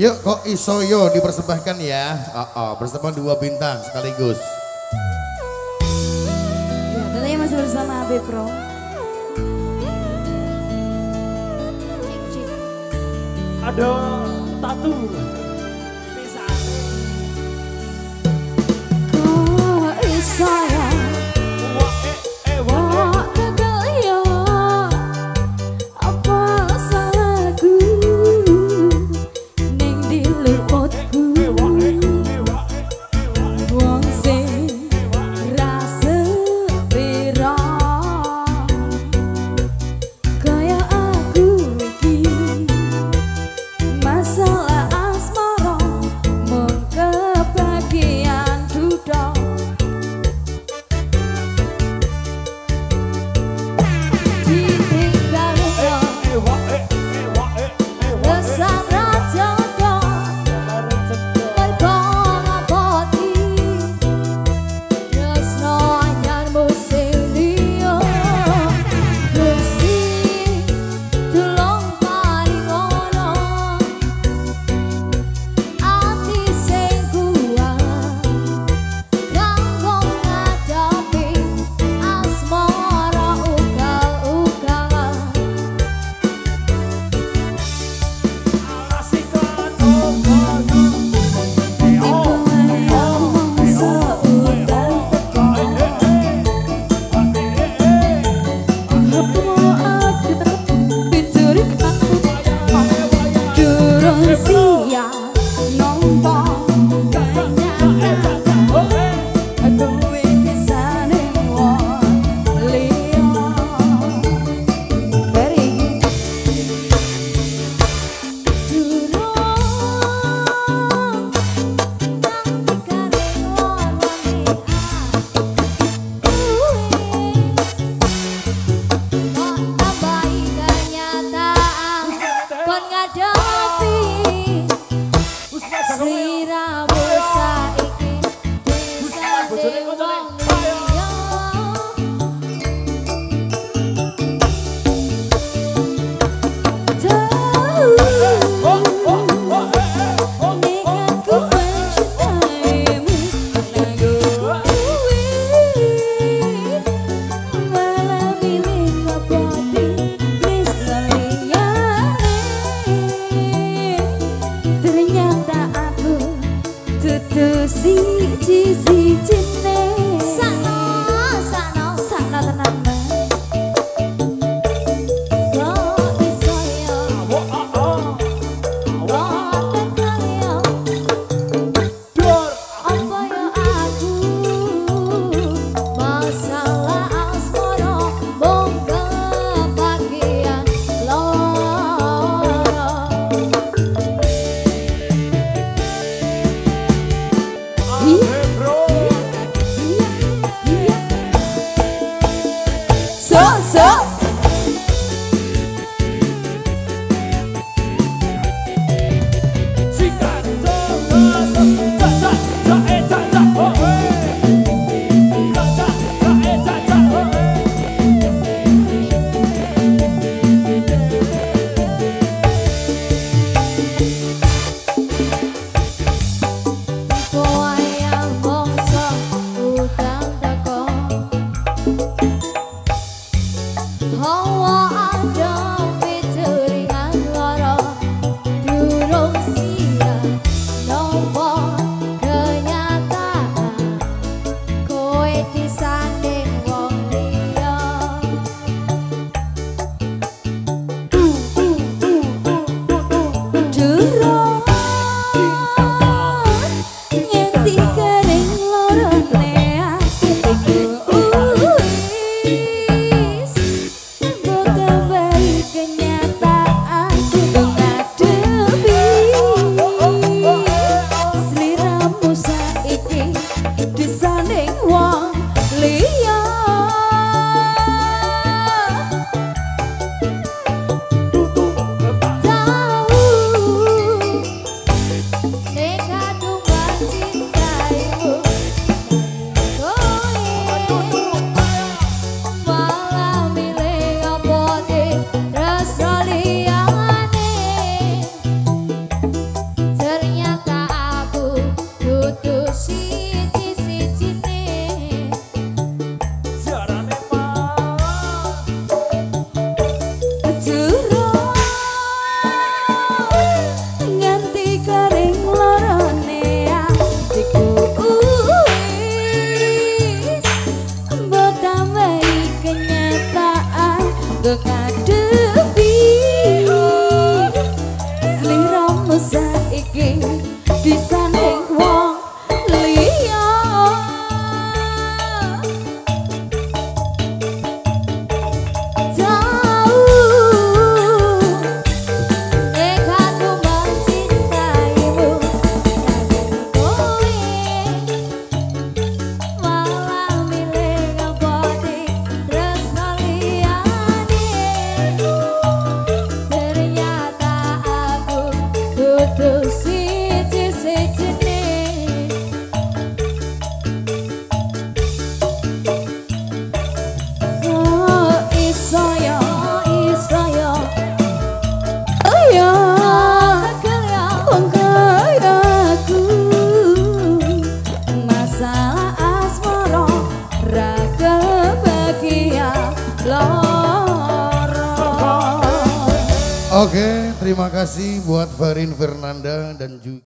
Yuk kok Isoyo dipersembahkan ya. Oh, oh, bersama dua bintang sekaligus. Ya, tentunya masih bersama AB Pro. Ada tatu. Bisa. Kok Isoyo dudu siji siji ne sakno sakno sakno tenan saiki di sana Oke, terima kasih buat Farin Fernanda dan juga